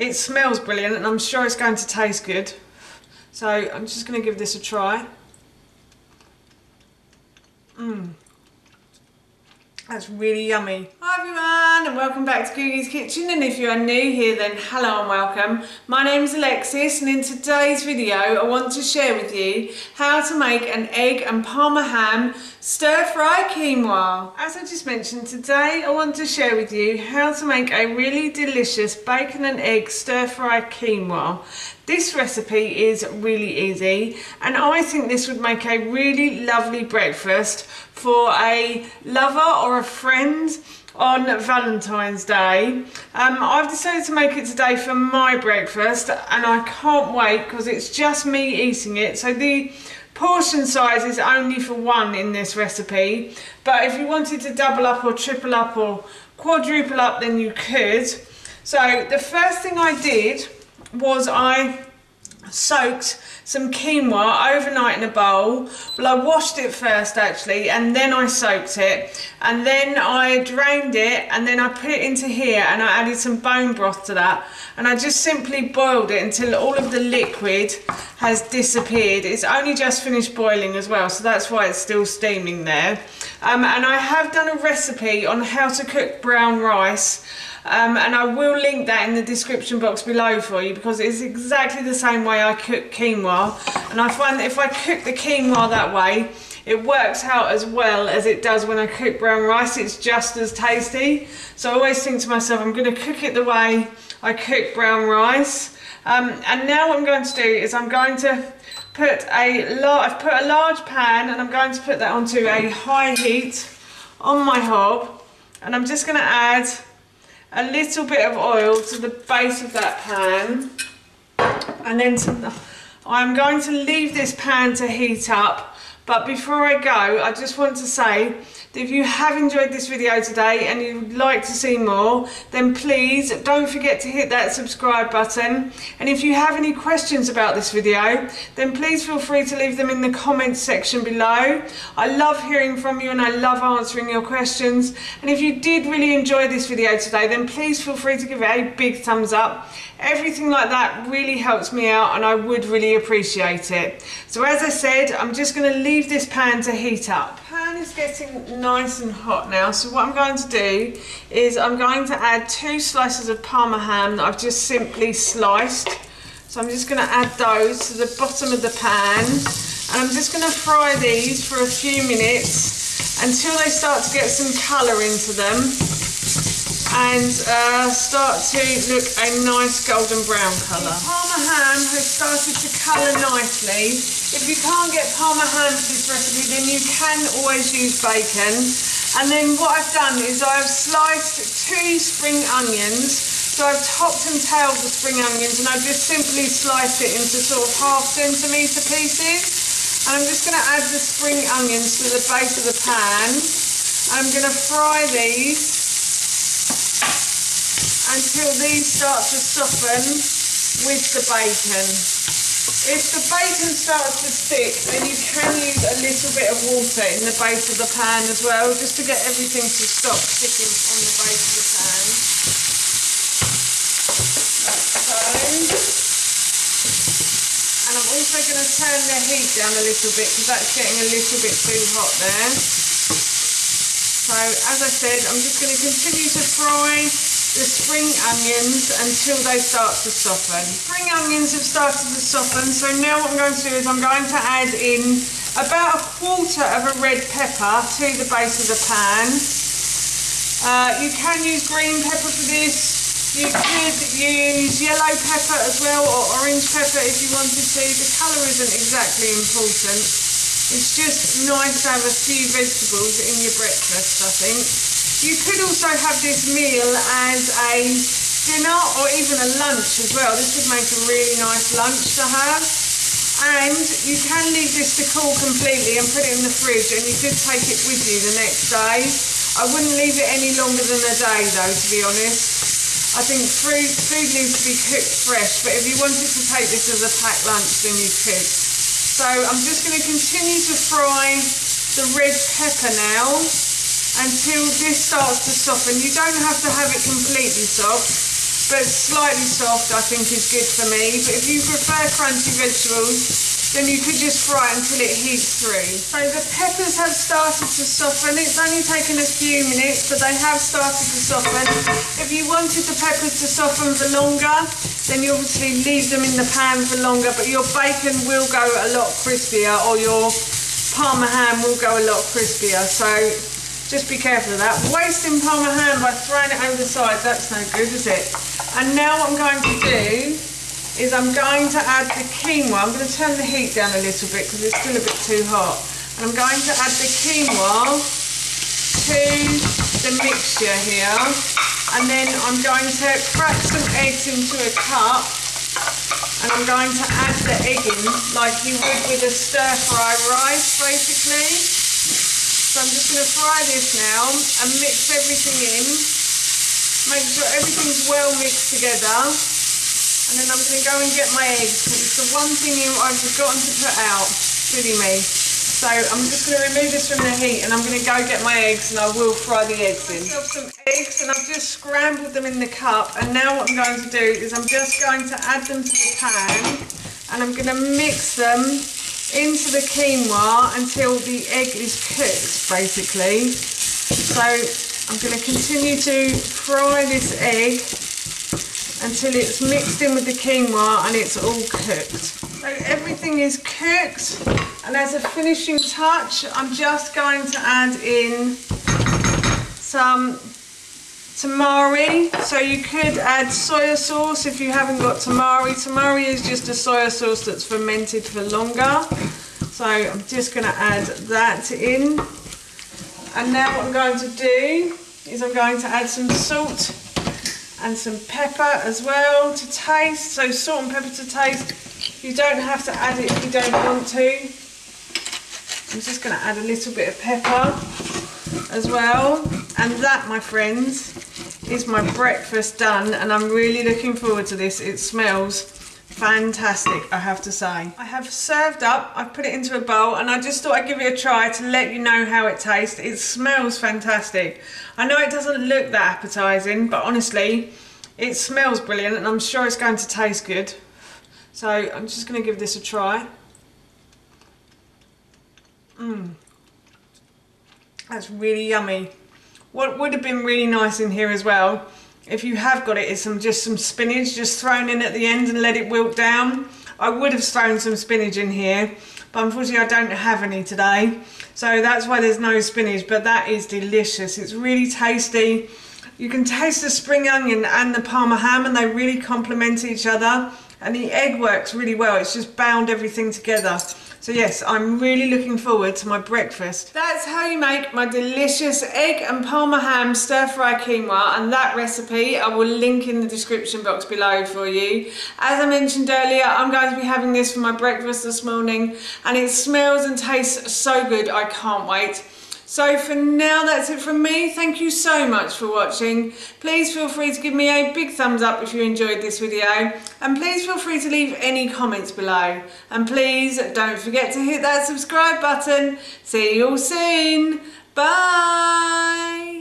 It smells brilliant and I'm sure it's going to taste good. So I'm just going to give this a try. Mmm. That's really yummy. Hi everyone and welcome back to Googie's Kitchen and if you are new here then hello and welcome. My name is Alexis and in today's video I want to share with you how to make an egg and parma ham stir fry quinoa. As I just mentioned today I want to share with you how to make a really delicious bacon and egg stir fry quinoa. This recipe is really easy and I think this would make a really lovely breakfast for a lover or a friend on Valentine's Day. Um, I've decided to make it today for my breakfast and I can't wait because it's just me eating it. So the portion size is only for one in this recipe. But if you wanted to double up or triple up or quadruple up then you could. So the first thing I did was I soaked some quinoa overnight in a bowl. Well, I washed it first actually, and then I soaked it, and then I drained it, and then I put it into here, and I added some bone broth to that, and I just simply boiled it until all of the liquid has disappeared. It's only just finished boiling as well, so that's why it's still steaming there. Um, and I have done a recipe on how to cook brown rice. Um, and I will link that in the description box below for you because it's exactly the same way I cook quinoa. And I find that if I cook the quinoa that way it works out as well as it does when I cook brown rice. It's just as tasty. So I always think to myself I'm going to cook it the way I cook brown rice. Um, and now what I'm going to do is I'm going to put a I've put a large pan and I'm going to put that onto a high heat on my hob. And I'm just going to add a little bit of oil to the base of that pan. And then I'm going to leave this pan to heat up but before I go I just want to say that if you have enjoyed this video today and you'd like to see more then please don't forget to hit that subscribe button. And if you have any questions about this video then please feel free to leave them in the comments section below. I love hearing from you and I love answering your questions. And if you did really enjoy this video today then please feel free to give it a big thumbs up. Everything like that really helps me out and I would really appreciate it. So as I said I'm just going to leave this pan to heat up. Pan is getting nice and hot now so what I'm going to do is I'm going to add two slices of parma ham that I've just simply sliced. So I'm just going to add those to the bottom of the pan and I'm just going to fry these for a few minutes until they start to get some colour into them and uh, start to look a nice golden brown colour. Parma ham has started to colour nicely if you can't get Parma ham for this recipe, then you can always use bacon. And then what I've done is I've sliced two spring onions. So I've topped and tailed the spring onions and I've just simply sliced it into sort of half centimetre pieces. And I'm just going to add the spring onions to the base of the pan. And I'm going to fry these until these start to soften with the bacon. If the bacon starts to stick, then you can use a little bit of water in the base of the pan as well, just to get everything to stop sticking on the base of the pan. And I'm also going to turn the heat down a little bit because that's getting a little bit too hot there. So as I said, I'm just going to continue to fry the spring onions until they start to soften. Spring onions have started to soften, so now what I'm going to do is I'm going to add in about a quarter of a red pepper to the base of the pan. Uh, you can use green pepper for this. You could use yellow pepper as well or orange pepper if you wanted to. The colour isn't exactly important. It's just nice to have a few vegetables in your breakfast, I think. You could also have this meal as a dinner or even a lunch as well. This would make a really nice lunch to have. And you can leave this to cool completely and put it in the fridge and you could take it with you the next day. I wouldn't leave it any longer than a day though, to be honest. I think food, food needs to be cooked fresh, but if you wanted to take this as a packed lunch, then you could. So I'm just going to continue to fry the red pepper now until this starts to soften. You don't have to have it completely soft. but slightly soft I think is good for me. But if you prefer crunchy vegetables, then you could just fry it until it heats through. So the peppers have started to soften. It's only taken a few minutes, but they have started to soften. If you wanted the peppers to soften for longer, then you obviously leave them in the pan for longer, but your bacon will go a lot crispier or your parma ham will go a lot crispier. So just be careful of that. Wasting parma ham by throwing it over the side, that's no good, is it? And now what I'm going to do is I'm going to add the quinoa. I'm going to turn the heat down a little bit because it's still a bit too hot. And I'm going to add the quinoa to the mixture here. And then I'm going to crack some eggs into a cup. And I'm going to add the egg in like you would with a stir fry rice basically. So I'm just going to fry this now and mix everything in. Make sure everything's well mixed together and then I'm going to go and get my eggs because it's the one thing I've forgotten to put out, silly me. So I'm just going to remove this from the heat and I'm going to go get my eggs and I will fry the eggs in. I've some eggs and I've just scrambled them in the cup and now what I'm going to do is I'm just going to add them to the pan and I'm going to mix them into the quinoa until the egg is cooked basically. So I'm going to continue to fry this egg until it's mixed in with the quinoa and it's all cooked. So everything is cooked and as a finishing touch I'm just going to add in some tamari. So you could add soya sauce if you haven't got tamari. Tamari is just a soya sauce that's fermented for longer. So I'm just going to add that in. And now what I'm going to do is I'm going to add some salt and some pepper as well to taste. So salt and pepper to taste. You don't have to add it if you don't want to. I'm just going to add a little bit of pepper as well. And that, my friends, is my breakfast done. And I'm really looking forward to this. It smells fantastic, I have to say. I have served up, I've put it into a bowl and I just thought I'd give it a try to let you know how it tastes. It smells fantastic. I know it doesn't look that appetising, but honestly, it smells brilliant and I'm sure it's going to taste good. So I'm just going to give this a try. Mmm. That's really yummy. What would have been really nice in here as well if you have got it, is some just some spinach just thrown in at the end and let it wilt down. I would have thrown some spinach in here, but unfortunately I don't have any today. So that's why there's no spinach, but that is delicious. It's really tasty. You can taste the spring onion and the parma ham and they really complement each other. And the egg works really well. It's just bound everything together. So yes, I'm really looking forward to my breakfast. That's how you make my delicious egg and parma ham stir fry quinoa and that recipe I will link in the description box below for you. As I mentioned earlier, I'm going to be having this for my breakfast this morning and it smells and tastes so good, I can't wait. So for now, that's it from me. Thank you so much for watching. Please feel free to give me a big thumbs up if you enjoyed this video. And please feel free to leave any comments below. And please don't forget to hit that subscribe button. See you all soon. Bye.